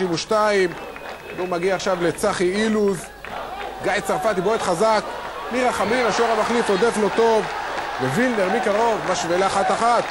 92, הוא מגיע עכשיו לצחי אילוז, גיא צרפתי בועט חזק, ניר החמיר, השוער המחליף, עודף לו טוב, ווילנר מקרוב, משווה לאחת אחת.